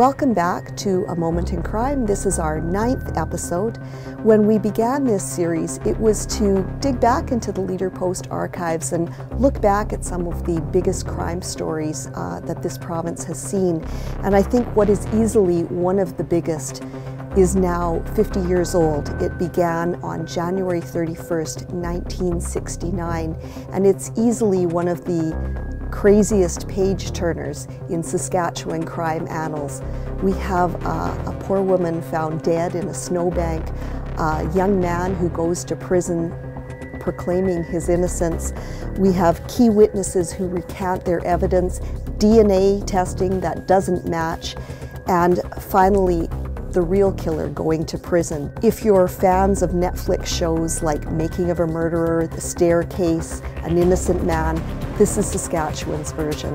Welcome back to A Moment in Crime. This is our ninth episode. When we began this series, it was to dig back into the Leader Post archives and look back at some of the biggest crime stories uh, that this province has seen. And I think what is easily one of the biggest is now 50 years old. It began on January 31st, 1969, and it's easily one of the craziest page turners in Saskatchewan crime annals. We have uh, a poor woman found dead in a snowbank, a young man who goes to prison proclaiming his innocence. We have key witnesses who recant their evidence, DNA testing that doesn't match, and finally, the real killer going to prison. If you're fans of Netflix shows like Making of a Murderer, The Staircase, An Innocent Man, this is Saskatchewan's version.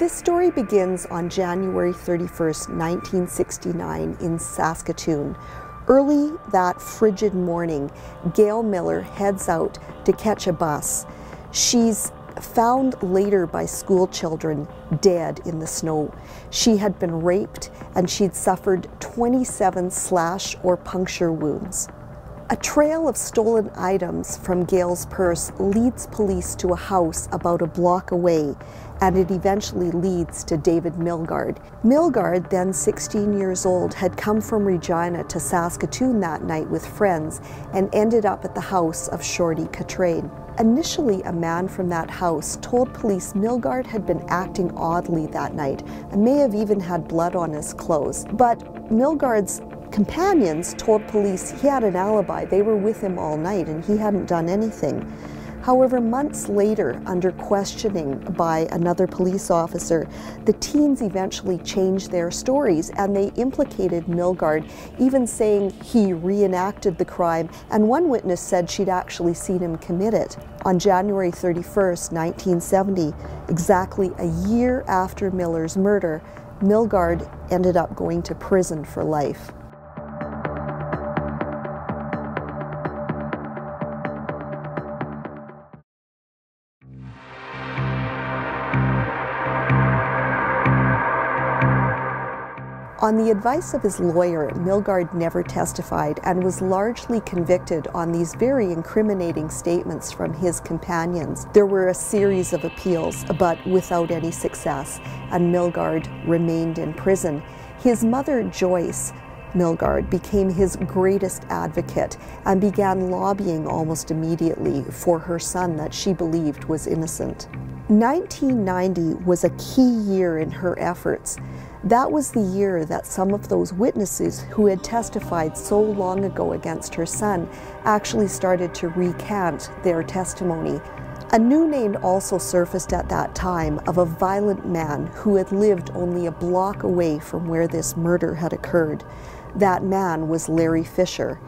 This story begins on January 31st, 1969 in Saskatoon. Early that frigid morning, Gail Miller heads out to catch a bus. She's found later by school children dead in the snow. She had been raped and she'd suffered 27 slash or puncture wounds. A trail of stolen items from Gail's purse leads police to a house about a block away, and it eventually leads to David Milgaard. Milgaard, then 16 years old, had come from Regina to Saskatoon that night with friends and ended up at the house of Shorty Cadrain. Initially, a man from that house told police Milgaard had been acting oddly that night and may have even had blood on his clothes. But Milgaard's companions told police he had an alibi. They were with him all night and he hadn't done anything. However, months later, under questioning by another police officer, the teens eventually changed their stories and they implicated Milgaard, even saying he reenacted the crime. And one witness said she'd actually seen him commit it. On January 31st, 1970, exactly a year after Miller's murder, Milgaard ended up going to prison for life. On the advice of his lawyer, Milgaard never testified and was largely convicted on these very incriminating statements from his companions. There were a series of appeals, but without any success, and Milgaard remained in prison. His mother, Joyce, Milgaard became his greatest advocate and began lobbying almost immediately for her son that she believed was innocent. 1990 was a key year in her efforts. That was the year that some of those witnesses who had testified so long ago against her son actually started to recant their testimony. A new name also surfaced at that time of a violent man who had lived only a block away from where this murder had occurred. That man was Larry Fisher.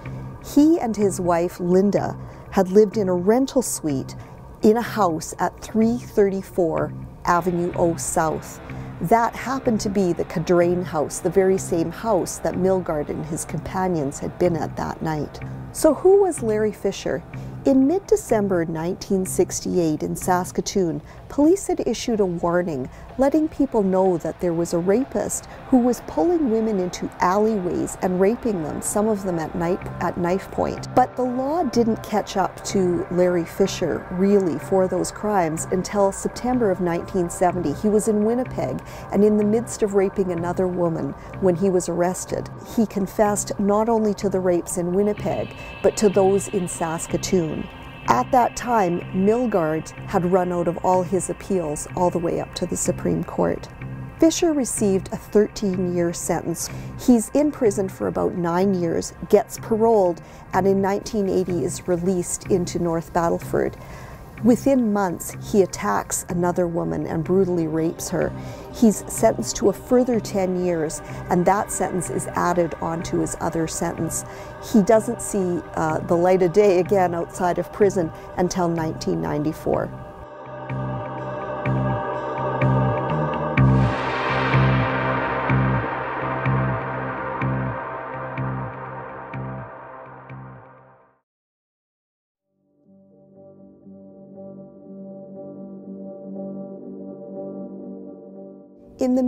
He and his wife, Linda, had lived in a rental suite in a house at 334 Avenue O South. That happened to be the Cadrain house, the very same house that Milgaard and his companions had been at that night. So who was Larry Fisher? In mid December 1968 in Saskatoon, police had issued a warning letting people know that there was a rapist who was pulling women into alleyways and raping them, some of them at night at knife point. But the law didn't catch up to Larry Fisher really for those crimes until September of 1970. He was in Winnipeg and in the midst of raping another woman when he was arrested. He confessed not only to the rapes in Winnipeg, but to those in Saskatoon. At that time, Milgaard had run out of all his appeals all the way up to the Supreme Court. Fisher received a 13 year sentence. He's in prison for about nine years, gets paroled, and in 1980 is released into North Battleford. Within months, he attacks another woman and brutally rapes her. He's sentenced to a further 10 years, and that sentence is added onto his other sentence. He doesn't see uh, the light of day again outside of prison until 1994.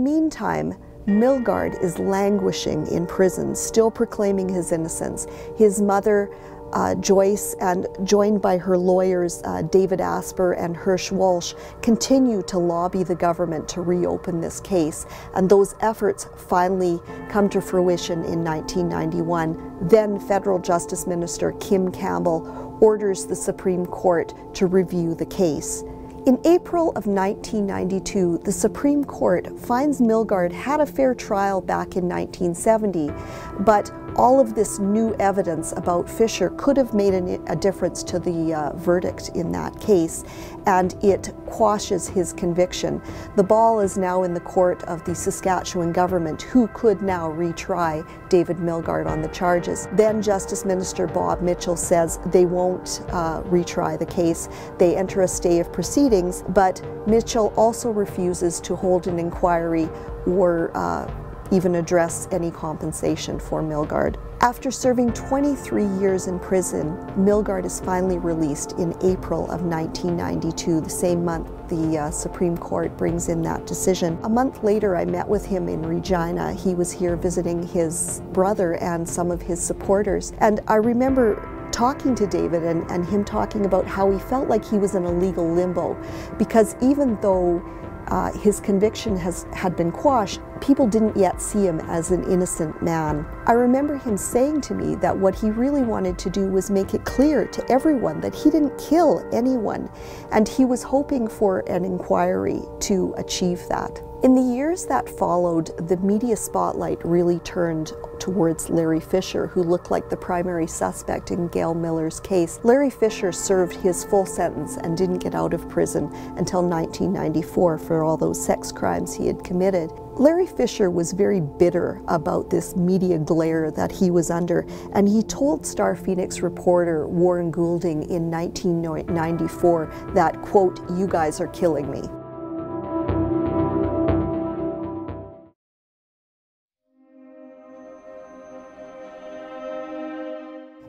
Meantime, Milgaard is languishing in prison, still proclaiming his innocence. His mother, uh, Joyce, and joined by her lawyers, uh, David Asper and Hersh Wolch, continue to lobby the government to reopen this case. And those efforts finally come to fruition in 1991. Then Federal Justice Minister Kim Campbell orders the Supreme Court to review the case. In April of 1992, the Supreme Court finds Milgaard had a fair trial back in 1970, but all of this new evidence about Fisher could have made a difference to the uh, verdict in that case, and it quashes his conviction. The ball is now in the court of the Saskatchewan government, who could now retry David Milgaard on the charges. Then Justice Minister Bob Mitchell says they won't uh, retry the case. They enter a stay of proceedings, but Mitchell also refuses to hold an inquiry or uh, even address any compensation for Milgaard. After serving 23 years in prison, Milgaard is finally released in April of 1992, the same month the uh, Supreme Court brings in that decision. A month later, I met with him in Regina. He was here visiting his brother and some of his supporters. And I remember talking to David and, and him talking about how he felt like he was in a legal limbo because even though uh, his conviction has had been quashed, people didn't yet see him as an innocent man. I remember him saying to me that what he really wanted to do was make it clear to everyone that he didn't kill anyone, and he was hoping for an inquiry to achieve that. In the years that followed, the media spotlight really turned towards Larry Fisher, who looked like the primary suspect in Gail Miller's case. Larry Fisher served his full sentence and didn't get out of prison until 1994 for all those sex crimes he had committed. Larry Fisher was very bitter about this media glare that he was under, and he told Star Phoenix reporter Warren Goulding in 1994 that, quote, you guys are killing me.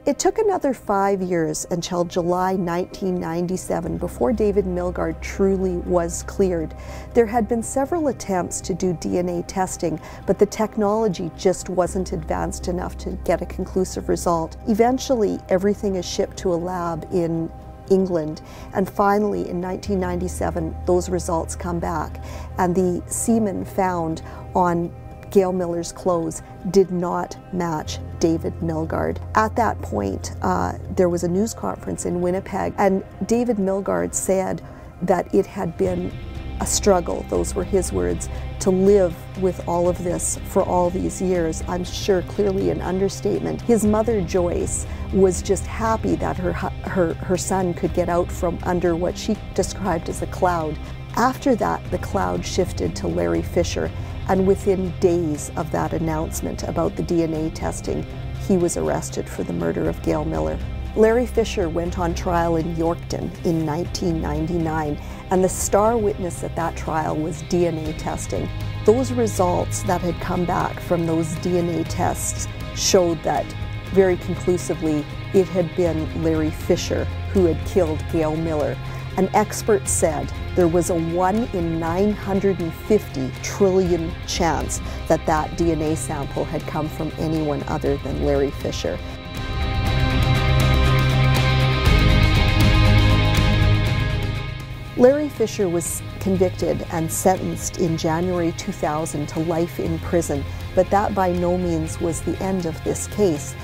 It took another five years until July 1997 before David Milgaard truly was cleared. There had been several attempts to do DNA testing, but the technology just wasn't advanced enough to get a conclusive result. Eventually, everything is shipped to a lab in England. And finally, in 1997, those results come back. And the semen found on Gail Miller's clothes did not match David Milgaard. At that point, uh, there was a news conference in Winnipeg, and David Milgaard said that it had been a struggle, those were his words, to live with all of this for all these years. I'm sure clearly an understatement. His mother, Joyce, was just happy that her, her, her son could get out from under what she described as a cloud. After that, the cloud shifted to Larry Fisher, and within days of that announcement about the DNA testing, he was arrested for the murder of Gail Miller. Larry Fisher went on trial in Yorkton in 1999, and the star witness at that trial was DNA testing. Those results that had come back from those DNA tests showed that very conclusively it had been Larry Fisher who had killed Gail Miller. An expert said there was a 1 in 950 trillion chance that that DNA sample had come from anyone other than Larry Fisher. Larry Fisher was convicted and sentenced in January 2000 to life in prison, but that by no means was the end of this case.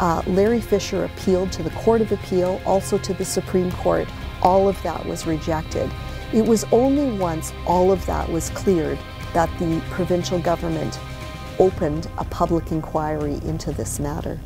Uh, Larry Fisher appealed to the Court of Appeal, also to the Supreme Court. All of that was rejected. It was only once all of that was cleared that the provincial government opened a public inquiry into this matter.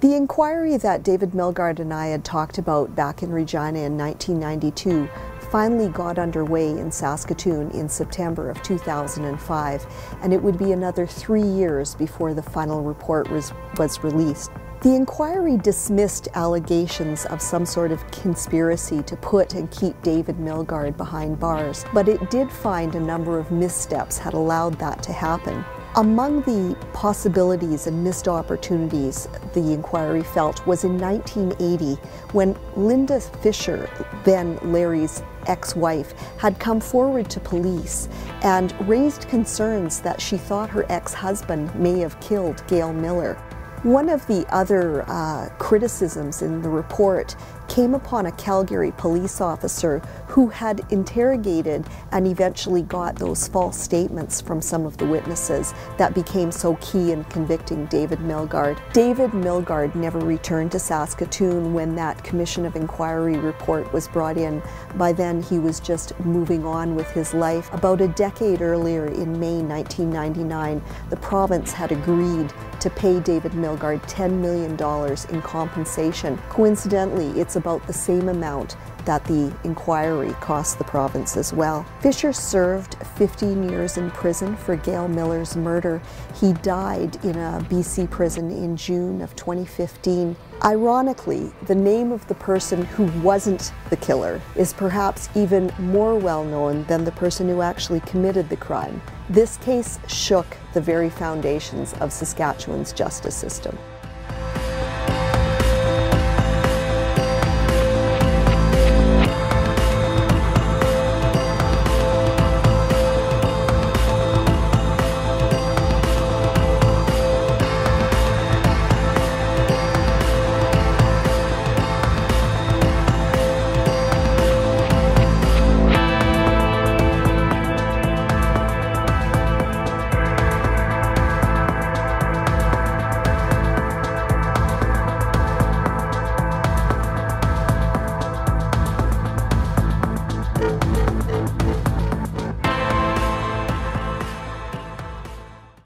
The inquiry that David Milgaard and I had talked about back in Regina in 1992 finally got underway in Saskatoon in September of 2005, and it would be another three years before the final report was, was released. The inquiry dismissed allegations of some sort of conspiracy to put and keep David Milgaard behind bars, but it did find a number of missteps had allowed that to happen. Among the possibilities and missed opportunities the inquiry felt was in 1980 when Linda Fisher, then Larry's ex-wife, had come forward to police and raised concerns that she thought her ex-husband may have killed Gail Miller. One of the other uh, criticisms in the report came upon a Calgary police officer who had interrogated and eventually got those false statements from some of the witnesses that became so key in convicting David Milgaard. David Milgaard never returned to Saskatoon when that Commission of Inquiry report was brought in. By then he was just moving on with his life. About a decade earlier in May 1999, the province had agreed to pay David Milgaard $10 million in compensation. Coincidentally, it's about the same amount that the inquiry cost the province as well. Fisher served 15 years in prison for Gail Miller's murder. He died in a BC prison in June of 2015. Ironically, the name of the person who wasn't the killer is perhaps even more well known than the person who actually committed the crime. This case shook the very foundations of Saskatchewan's justice system.